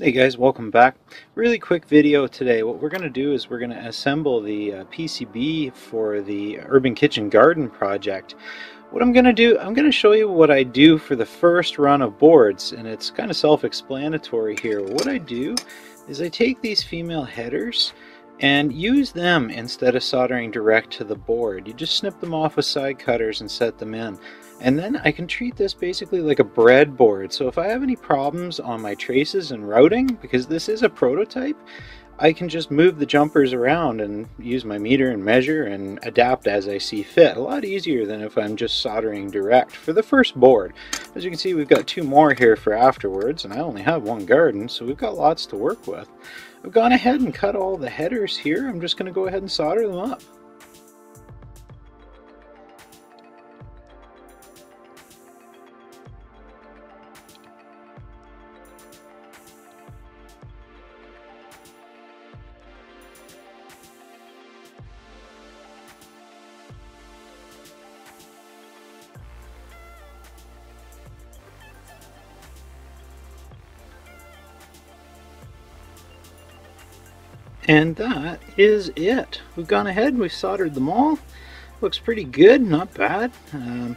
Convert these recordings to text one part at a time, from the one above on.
Hey guys, welcome back. Really quick video today. What we're going to do is we're going to assemble the uh, PCB for the Urban Kitchen Garden project. What I'm going to do, I'm going to show you what I do for the first run of boards, and it's kind of self-explanatory here. What I do is I take these female headers and use them instead of soldering direct to the board. You just snip them off with side cutters and set them in. And then I can treat this basically like a breadboard. So if I have any problems on my traces and routing, because this is a prototype, I can just move the jumpers around and use my meter and measure and adapt as I see fit. A lot easier than if I'm just soldering direct for the first board. As you can see, we've got two more here for afterwards, and I only have one garden, so we've got lots to work with. I've gone ahead and cut all the headers here. I'm just going to go ahead and solder them up. And that is it. We've gone ahead, we've soldered them all. Looks pretty good, not bad. Um,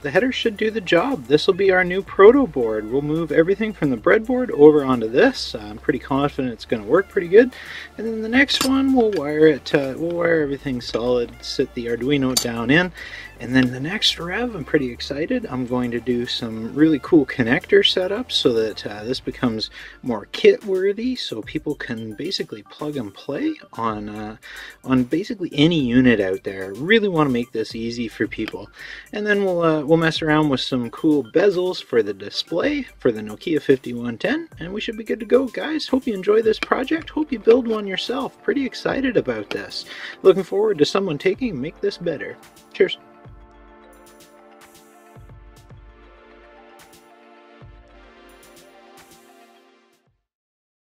the header should do the job. This will be our new proto board. We'll move everything from the breadboard over onto this. I'm pretty confident it's going to work pretty good. And then the next one, we'll wire it. Uh, we'll wire everything solid. Sit the Arduino down in, and then the next rev, I'm pretty excited. I'm going to do some really cool connector setups so that uh, this becomes more kit worthy, so people can basically plug and play on uh, on basically any unit out there. Really want to make this easy for people. And then we'll uh, we'll mess around with some cool bezels for the display for the Nokia 5110, and we should be good to go, guys. Hope you enjoy this project. Hope you build one yourself. Pretty excited about this. Looking forward to someone taking make this better. Cheers.